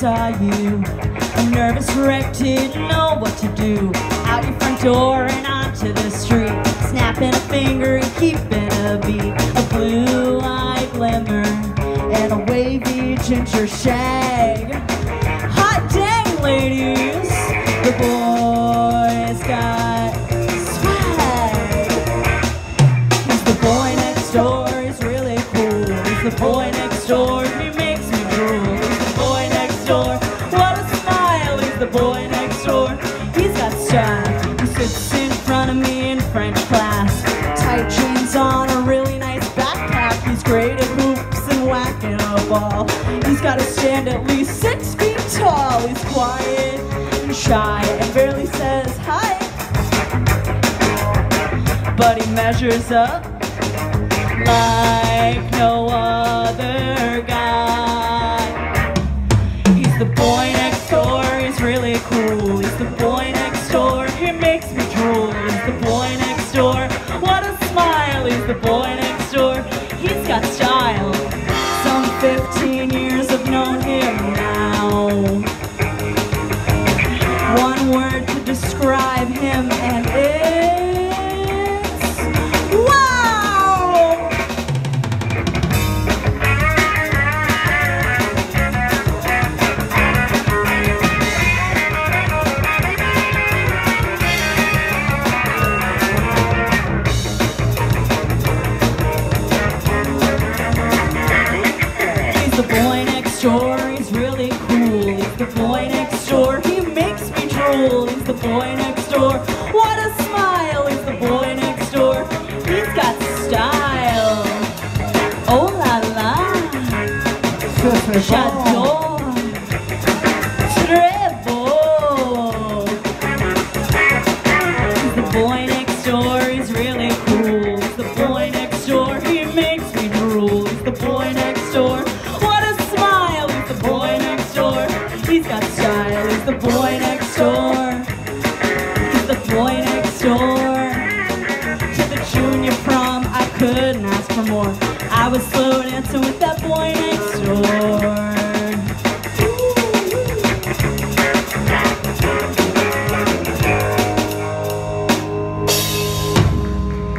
saw you. A nervous wreck, didn't know what to do. Out your front door and onto the street. Snapping a finger and keeping a beat. A blue eye glimmer and a wavy ginger shag. Hot dang, ladies! The boys got swag. The boy next door, he's really cool. The boy next door, the boy next door, he's got style. He sits in front of me in French class. Tight jeans on, a really nice backpack. He's great at hoops and whacking a ball. He's got to stand at least six feet tall. He's quiet and shy and barely says hi but he measures up like no other He's the boy next door, he makes me drool. He's the boy next door, what a smile. He's the boy next door, the boy next door, he's really cool. He's the boy next door, he makes me drool. He's the boy next door, what a smile. He's the boy next door, he's got style. Oh la la, j'adore. Très beau. He's the boy next door, he's really cool. He's the boy next door, he makes me drool. He's the boy next door, prom, I couldn't ask for more. I was slow dancing with that boy.